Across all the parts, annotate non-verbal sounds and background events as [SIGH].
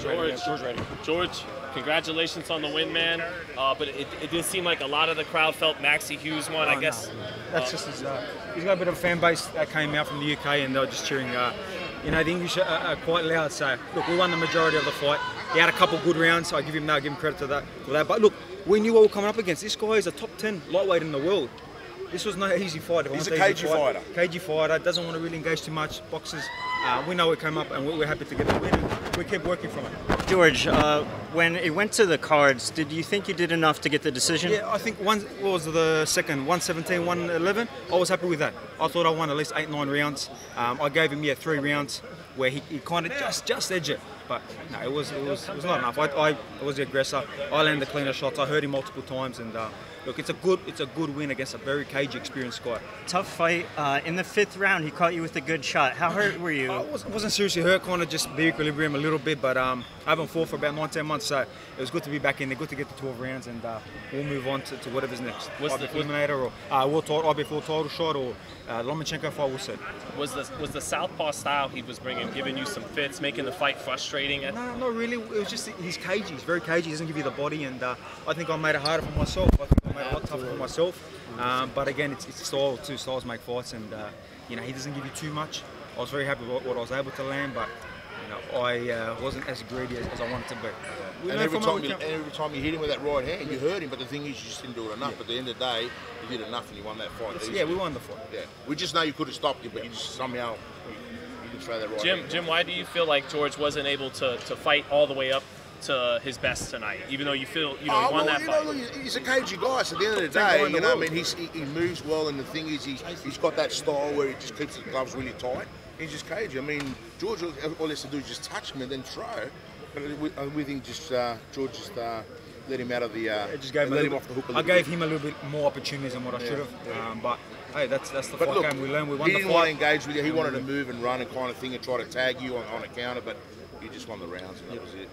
George, George, congratulations on the win, man. Uh, but it, it did seem like a lot of the crowd felt Maxi Hughes won. I Oh, guess. no. That's just his. Uh, he's got a bit of a fan base that came out from the UK and they were just cheering. Uh, you know, the English are, are quite loud. So look, we won the majority of the fight. He had a couple good rounds. So I give him that. I give him credit to that. For that. But look, we knew what we were coming up against. This guy is a top 10 lightweight in the world. This was no easy fight. If I He's a easy cagey fight. fighter. Cagey fighter. Doesn't want to really engage too much. Boxes. Uh, we know it came up and we- we're happy to get the win. We kept working from it. George, uh, when it went to the cards, did you think you did enough to get the decision? Yeah, I think one what was the second 117, 111. I was happy with that. I thought I won at least eight, nine rounds. Um, I gave him yeah three rounds where he, he kind of just just edged it, but no, it was it was it was not enough. I, I was the aggressor. I landed the cleaner shots. I hurt him multiple times, and uh, look, it's a good it's a good win against a very cagey, experienced guy. Tough fight. Uh, in the fifth round, he caught you with a good shot. How hurt were you? I wasn't, seriously hurt, kind of just the equilibrium a little bit, but um, I haven't fought for about nine, ten months, so it was good to be back in there, good to get the 12 rounds, and uh, we'll move on to, to whatever's next. Was IBF the- Eliminator or uh, world title, IBF world title shot or uh, Lomachenko fight, we'll see. Was the was the southpaw style he was bringing giving you some fits, making the fight frustrating? No, not really. It was just he's cagey. He's very cagey. He doesn't give you the body, and uh, I think I made it harder for myself. I think I made it a lot tougher for myself. Um, but again, it's, it's style. Two styles make fights, and uh, you know he doesn't give you too much. I was very happy with what, what I was able to land, but you know I uh, wasn't as greedy as, as I wanted to be. We And every time, you, can- every time you hit him with that right hand, you hurt him. But the thing is, you just didn't do it enough. At the end of the day, you did enough and you won that fight. easily. yeah, we won the fight. Yeah, we just know you could have stopped you, but you just somehow you, you didn't throw that right. Jim, hand. Jim, why do you feel like George wasn't able to, to fight all the way up to his best tonight? Even though you feel you know he Oh, won well, that you fight. know, look, he's a cagey guy. So at the end of the Top ten guy day, you know, I mean, he's, he, he moves well, and the thing is, he's, he's got that style where he just keeps the gloves really tight. He's just cagey. I mean, George, all all he has to do is just touch him and then throw. But we, uh, we think just uh, George just uh, let him out of the. Uh, I just gave him, a let little him off the hook. A I little gave bit. him a little bit more opportunities than what I should have. Um, but hey, that's that's the But fight look, game. We learned. We won he the didn't want to engage with you. He wanted to move and run and kind of thing and try to tag you on, on a counter, but you just won the rounds and that was it.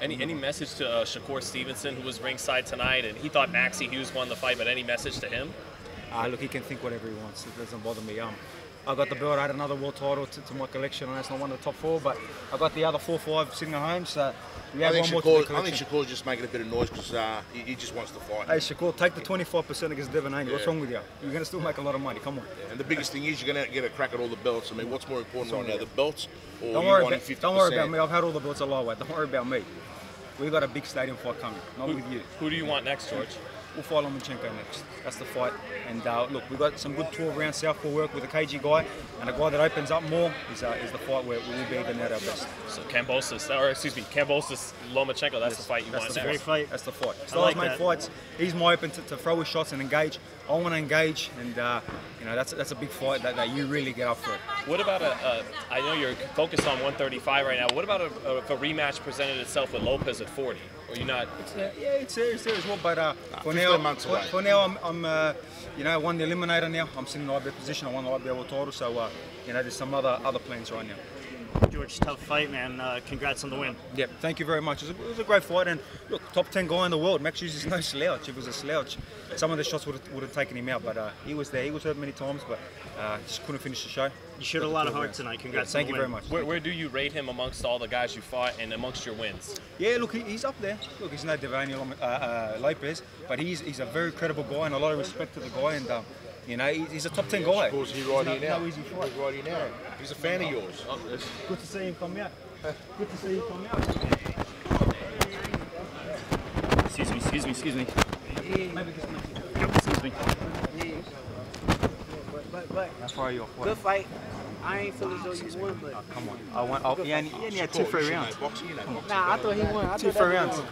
Any any message to uh, Shakur Stevenson, who was ringside tonight, and he thought Maxi Hughes won the fight, but any message to him? Uh, look, he can think whatever he wants. It doesn't bother me. Um, I got the belt. I had another world title to, to my collection, and that's not one of the top four. But I got the other four, five sitting at home. So we I have one more to the Shakur, I think Shakur's just making a bit of noise because uh, he, he just wants to fight. Hey, Shakur, take the 25% against Devin Haney. What's wrong with you? You're going to still make a lot of money. Come on. And the biggest thing is you're going to get a crack at all the belts. I mean, what's more important right now, the belts or Don't worry, wanting about, 50%? don't worry about me. I've had all the belts at lightweight. Don't worry about me. We got a big stadium fight coming. Not with you. Who do you want next, George? We'll fight Lomachenko next. That's the fight. And uh, look, we've got some good 12 round southpaw work with a KG guy, and a guy that opens up more is, uh, is the fight where we will be even at our best. So Kambosos, or excuse me, Kambosos Lomachenko. That's the fight you That's want the next. Great fight. That's the fight. I Styles like make fights. He's more open to, to throw his shots and engage. I want to engage, and uh, you know that's that's a big fight that, that you really get up for. What about a, a? I know you're focused on 135 right now. What about a, a, if a rematch presented itself with Lopez at 40? Or you not? Yeah, yeah, it's there, it's there as well. But uh, for now, months for, away. for now, I'm, I'm uh, you know, I won the eliminator now. I'm sitting in the IBF position. I won the IBF title. So uh, you know, there's some other other plans right now. George, tough fight, man. Uh, congrats on the win. Yeah, thank you very much. It was, a, it was a great fight, and look, top ten guy in the world. Max Hughes is no slouch. If it was a slouch, some of the shots would have, would have taken him out, but uh, he was there. He was hurt many times, but uh, just couldn't finish the show. You showed a lot of heart tonight. Congrats Thank on you the very much. Where, where do you rate him amongst all the guys you fought and amongst your wins? Yeah, look, he's up there. Look, he's no Devin Haney uh, uh, Lopez, but he's he's a very credible guy and a lot of respect to the guy, and um, you know, he's a top ten guy. Shakur's here right here now. no easy fight. He's right here now. He's a fan of oh, yours. Oh, good to see him come out. Good to see him come out. Excuse me, excuse me, excuse me. Maybe Excuse me. But, but How far are you off? What? good fight. I ain't feel as though you won, but oh, Come on. I went. Oh, he only, he only had two free rounds. Boxing, you know, boxing. nah, I thought he won. I Two thought free that rounds.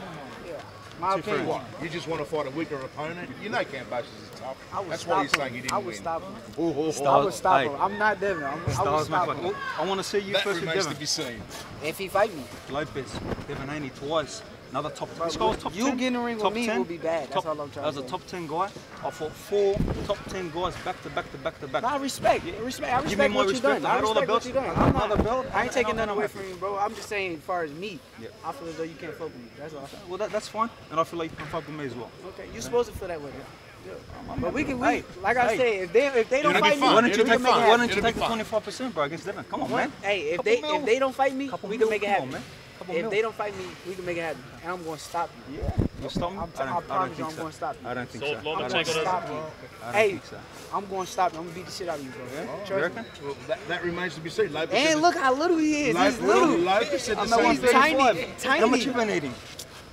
Was- My Two free opinion. What? You just want to fight a weaker opponent? You know Kambosos is tough. I That's why you're him. saying you didn't I would win. stop him. Oh, oh, oh. I Styles- would stop hey. him. I'm not Devin. I'm, I would stop him. but I want to see you That first with remains to Devin. be seen. If he fight me, Lopez, Devin Haney twice. Another top. This guy was top you 10. get in the ring with me 10. will be bad. That's top, all I'm trying I was to a top 10 guy. I fought four top 10 guys back to back to back to back. Nah, I respect. Respect. I Give me respect what you respect. done. I I had all the respect what you belts. done. I'm Another not. belt. I ain't taking I'm nothing away from you, bro. I'm just saying, as far as me, Yeah. I feel as though you can't fuck with me. That's all. Well, that, that's fine. And I feel like you can fuck with me as well. Okay, you're supposed to feel that way. yeah But we can, we, Hey, like I hey. said, if they if they don't fight me. Why don't you It'll we can make it. Why don't you take the fun. 25%, bro, against Devin? Come on, man. Hey, if they if they don't fight me, Couple we can make it Come happen. On, man. Couple If mil. they don't fight me, we can make it happen, and I'm gonna stop you. Yeah. You stop me? I'm- I I don't, promise you think I'm so. gonna stop you. I don't think So so. if I don't I'm gonna stop you. I don't Hey, think so. I'm gonna stop you. I'm gonna beat the shit out of you, bro. You Trust me. reckon? Well, that, that remains to be seen. Lopez said And look how little he is. He's Lopez, little. Lopez said the I'm same he's tiny, 135. tiny. How much you been eating?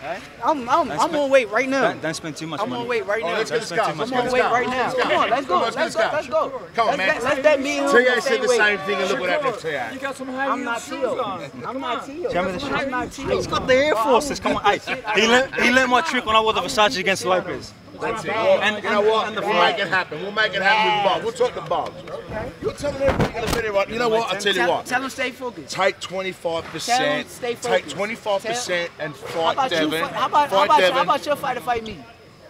I'm I'm That's I'm been- on weight right now. Don't, don't spend too much I'm money. on weight right Oh, now. let's get Don't the spend too much I'm get on the weight scars. right now. Let's get the Come on, let's go. Come on, Let's go. Let's go. Come on, Let's man. get- Let's that me and him on the said same the same thing and look what happened to TA. You got some high I'm not shoes on. I'm not Teo. Show me the shoes. I'm not Teo. He's got the Air Forces. Come on, hey. He learned, he learned my trick when I wore the Versace against Lopez. That's it. And- And, you know what? and the we'll make it happen. We'll make it happen with Bob. We'll talk to Bob. You're telling everybody you're gonna bet it right. You know what? I'll tell you what. tell them stay focused. Take 25%. Tell him stay Take 25% and fight? Devin. Fight, how about how about, Devin. how about your fighter fight me?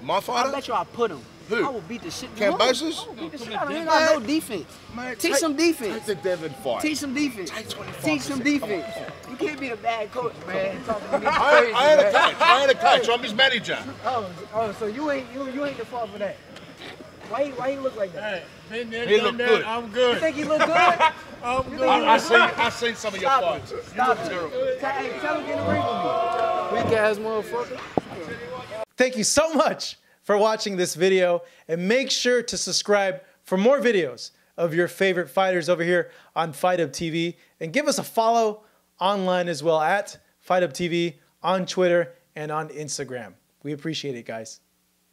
My fighter? I fighter? bet you I'll put him. Who? I will beat the shit. Kambosos? I will beat the shit out of him. He ain't got no defense. Mate, Teach take- some defense. Take the Devin fight. Teach some defense. Take 25%. Teach some defense. You can't be a bad coach, man. Talking to me I, crazy, I ain't a coach. I ain't a coach. I'm his manager. Oh, oh, so you ain't you, you ain't the fault for that. Why he, why he look like that? He looked good. I'm good. You think he look good? [LAUGHS] I'm You good. I, I seen I seen some of your Stop fights. it. Stop it. Tell, hey, tell him get in the ring with me. Weak ass motherfucker. Thank you so much for watching this video and make sure to subscribe for more videos of your favorite fighters over here on Fight Hub TV and give us a follow online as well at Fight Hub TV on Twitter and on Instagram. We appreciate it, guys.